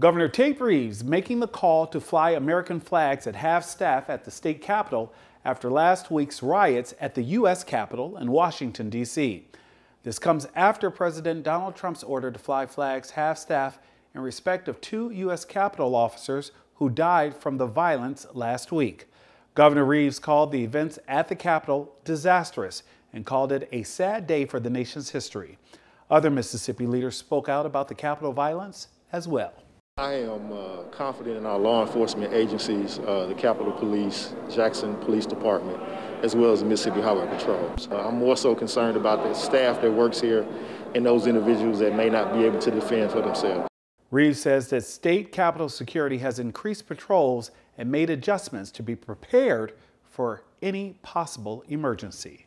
Governor Tate Reeves making the call to fly American flags at half staff at the state capitol after last week's riots at the U.S. Capitol in Washington, D.C. This comes after President Donald Trump's order to fly flags half staff in respect of two U.S. Capitol officers who died from the violence last week. Governor Reeves called the events at the Capitol disastrous and called it a sad day for the nation's history. Other Mississippi leaders spoke out about the Capitol violence as well. I am uh, confident in our law enforcement agencies, uh, the Capitol Police, Jackson Police Department, as well as the Mississippi Highway Patrol. Uh, I'm more so concerned about the staff that works here and those individuals that may not be able to defend for themselves. Reeves says that state capitol security has increased patrols and made adjustments to be prepared for any possible emergency.